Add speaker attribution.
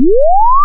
Speaker 1: you